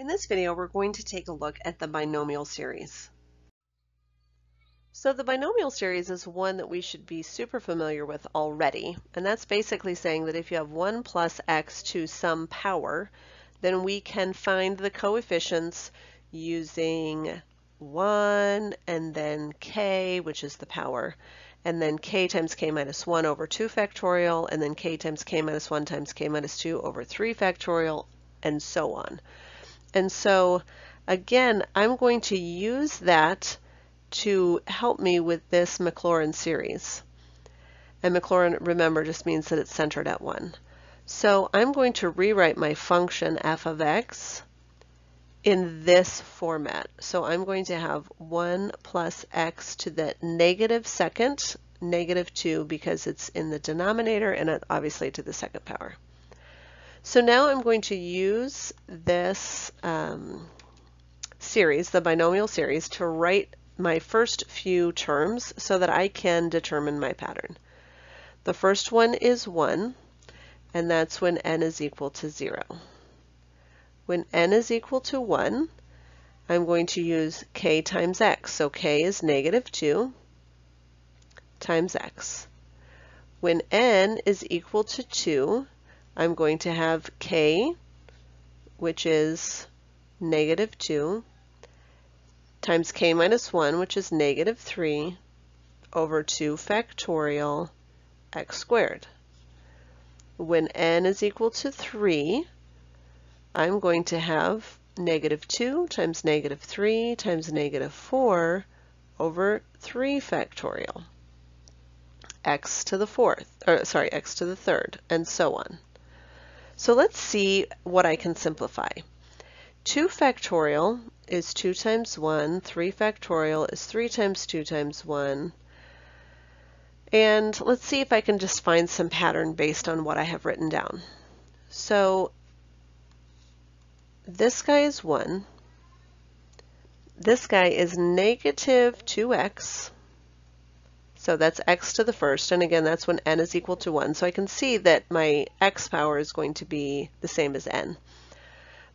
In this video, we're going to take a look at the binomial series. So the binomial series is one that we should be super familiar with already, and that's basically saying that if you have 1 plus x to some power, then we can find the coefficients using 1 and then k, which is the power, and then k times k minus 1 over 2 factorial, and then k times k minus 1 times k minus 2 over 3 factorial, and so on. And so again, I'm going to use that to help me with this Maclaurin series. And Maclaurin, remember, just means that it's centered at 1. So I'm going to rewrite my function f of x in this format. So I'm going to have 1 plus x to the negative second, negative 2, because it's in the denominator, and obviously to the second power. So now I'm going to use this um, series, the binomial series, to write my first few terms so that I can determine my pattern. The first one is 1, and that's when n is equal to 0. When n is equal to 1, I'm going to use k times x. So k is negative 2 times x. When n is equal to 2, I'm going to have k, which is negative 2, times k minus 1, which is negative 3, over 2 factorial x squared. When n is equal to 3, I'm going to have negative 2 times negative 3 times negative 4 over 3 factorial x to the fourth, or sorry, x to the third, and so on. So let's see what I can simplify. 2 factorial is 2 times 1. 3 factorial is 3 times 2 times 1. And let's see if I can just find some pattern based on what I have written down. So this guy is 1. This guy is negative 2x. So that's x to the first, and again, that's when n is equal to 1. So I can see that my x power is going to be the same as n.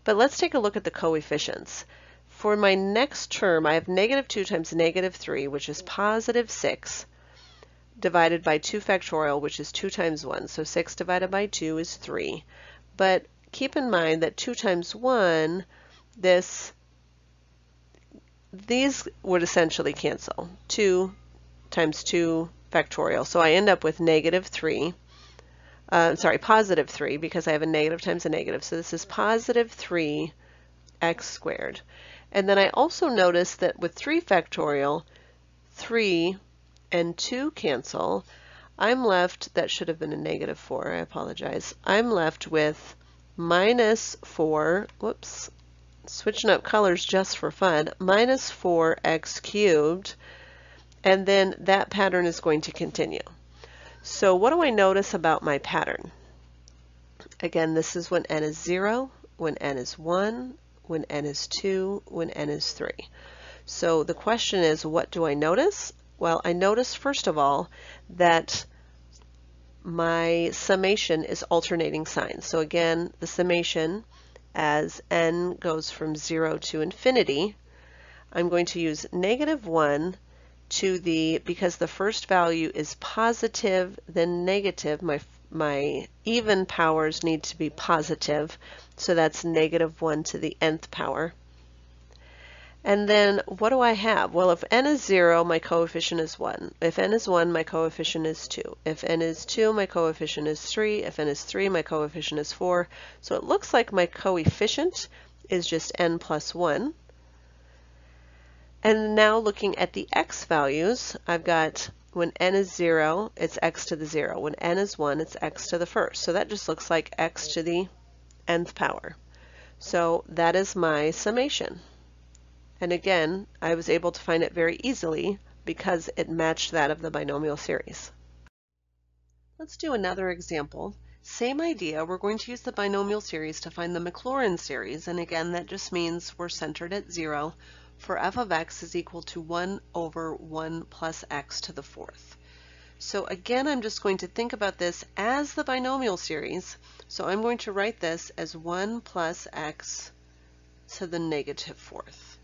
But let's take a look at the coefficients. For my next term, I have negative 2 times negative 3, which is positive 6, divided by 2 factorial, which is 2 times 1. So 6 divided by 2 is 3. But keep in mind that 2 times 1, this, these would essentially cancel. 2 times 2 factorial. So I end up with negative 3. Uh, sorry, positive 3 because I have a negative times a negative. So this is positive 3 x squared. And then I also notice that with 3 factorial, 3 and 2 cancel. I'm left, that should have been a negative 4, I apologize. I'm left with minus 4, whoops, switching up colors just for fun, minus 4x cubed and then that pattern is going to continue. So what do I notice about my pattern? Again, this is when n is 0, when n is 1, when n is 2, when n is 3. So the question is, what do I notice? Well, I notice, first of all, that my summation is alternating signs. So again, the summation, as n goes from 0 to infinity, I'm going to use negative 1 to the, because the first value is positive, then negative, my, my even powers need to be positive, so that's negative 1 to the nth power. And then what do I have? Well, if n is 0, my coefficient is 1. If n is 1, my coefficient is 2. If n is 2, my coefficient is 3. If n is 3, my coefficient is 4. So it looks like my coefficient is just n plus 1. And now looking at the x values, I've got when n is 0, it's x to the 0. When n is 1, it's x to the first. So that just looks like x to the nth power. So that is my summation. And again, I was able to find it very easily because it matched that of the binomial series. Let's do another example. Same idea, we're going to use the binomial series to find the Maclaurin series, and again that just means we're centered at 0 for f of x is equal to 1 over 1 plus x to the fourth. So again, I'm just going to think about this as the binomial series. So I'm going to write this as 1 plus x to the negative fourth.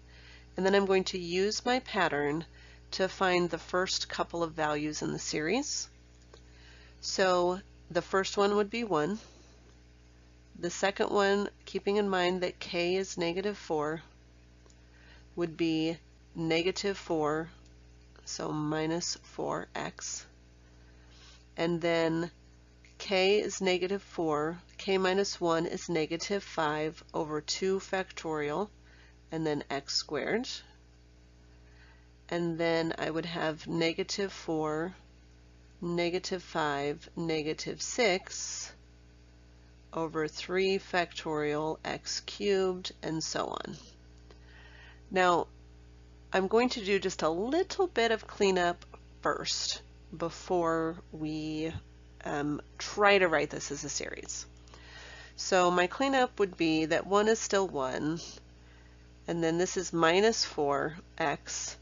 And then I'm going to use my pattern to find the first couple of values in the series. So the first one would be 1. The second one, keeping in mind that k is negative 4, would be negative 4, so minus 4x. And then k is negative 4, k minus 1 is negative 5 over 2 factorial, and then x squared. And then I would have negative 4, negative 5, negative 6 over 3 factorial x cubed, and so on. Now, I'm going to do just a little bit of cleanup first before we um, try to write this as a series. So my cleanup would be that 1 is still 1, and then this is minus 4x,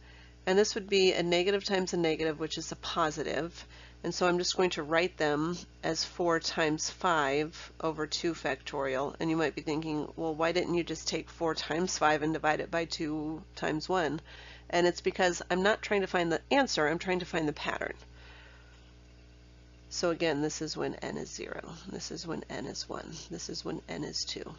and this would be a negative times a negative, which is a positive, and so I'm just going to write them as 4 times 5 over 2 factorial. And you might be thinking, well, why didn't you just take 4 times 5 and divide it by 2 times 1? And it's because I'm not trying to find the answer, I'm trying to find the pattern. So again, this is when n is 0. This is when n is 1. This is when n is 2.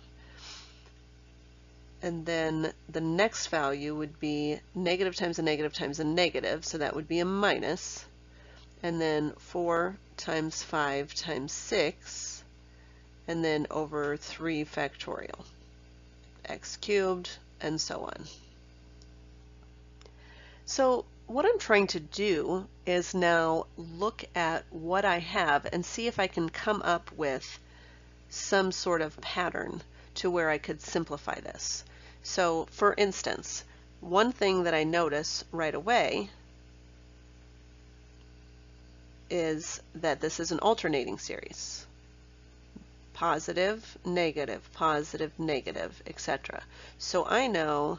And then the next value would be negative times a negative times a negative, so that would be a minus and then 4 times 5 times 6, and then over 3 factorial, x cubed, and so on. So what I'm trying to do is now look at what I have and see if I can come up with some sort of pattern to where I could simplify this. So for instance, one thing that I notice right away is that this is an alternating series. Positive, negative, positive, negative, etc. So I know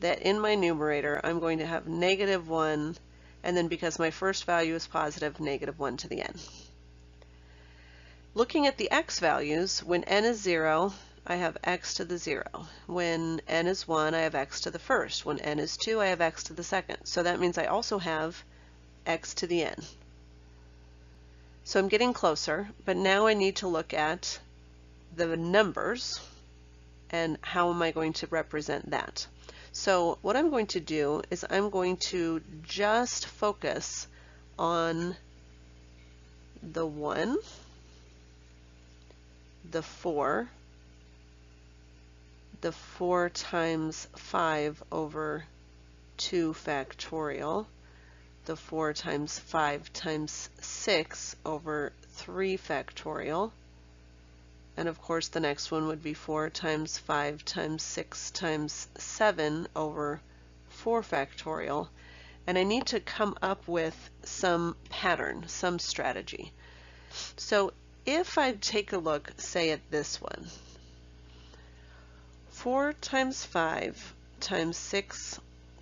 that in my numerator I'm going to have negative 1 and then because my first value is positive, negative 1 to the n. Looking at the x values, when n is 0, I have x to the 0. When n is 1, I have x to the first. When n is 2, I have x to the second. So that means I also have x to the n. So I'm getting closer, but now I need to look at the numbers and how am I going to represent that. So what I'm going to do is I'm going to just focus on the 1, the 4, the 4 times 5 over 2 factorial, the 4 times 5 times 6 over 3 factorial. And of course the next one would be 4 times 5 times 6 times 7 over 4 factorial. And I need to come up with some pattern, some strategy. So if I take a look, say at this one, 4 times 5 times 6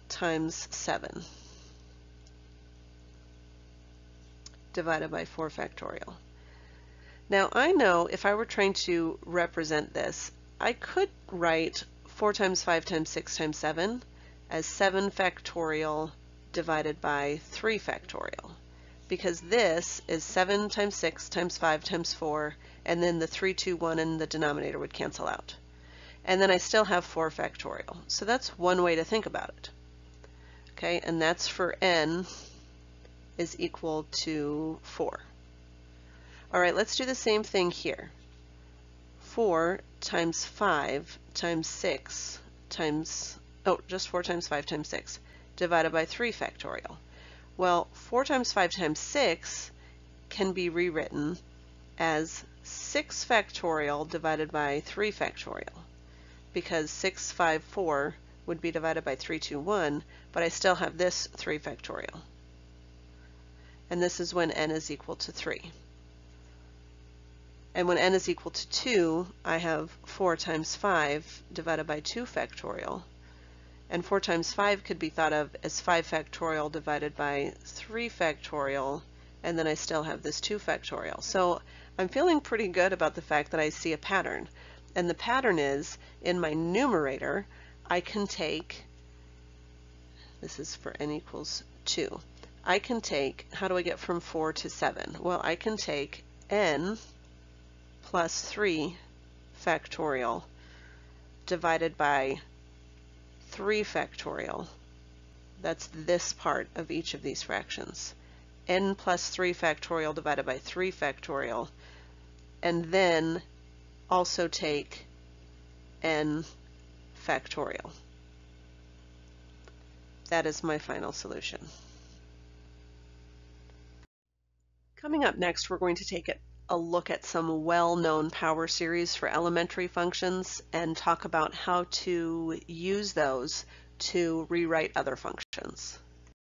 times 7. Divided by 4 factorial. Now I know if I were trying to represent this, I could write 4 times 5 times 6 times 7 as 7 factorial divided by 3 factorial because this is 7 times 6 times 5 times 4 and then the 3, 2, 1 in the denominator would cancel out. And then I still have 4 factorial. So that's one way to think about it. Okay, and that's for n is equal to 4. All right, let's do the same thing here. 4 times 5 times 6 times, oh, just 4 times 5 times 6 divided by 3 factorial. Well, 4 times 5 times 6 can be rewritten as 6 factorial divided by 3 factorial because 6, 5, 4 would be divided by 3, 2, 1, but I still have this 3 factorial and this is when n is equal to 3. And when n is equal to 2, I have 4 times 5 divided by 2 factorial. And 4 times 5 could be thought of as 5 factorial divided by 3 factorial, and then I still have this 2 factorial. So I'm feeling pretty good about the fact that I see a pattern. And the pattern is, in my numerator, I can take, this is for n equals 2, I can take, how do I get from 4 to 7? Well, I can take n plus 3 factorial divided by 3 factorial. That's this part of each of these fractions. n plus 3 factorial divided by 3 factorial. And then also take n factorial. That is my final solution. Coming up next, we're going to take a look at some well-known power series for elementary functions and talk about how to use those to rewrite other functions.